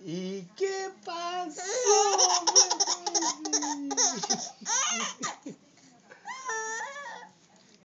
¿Y qué pasó?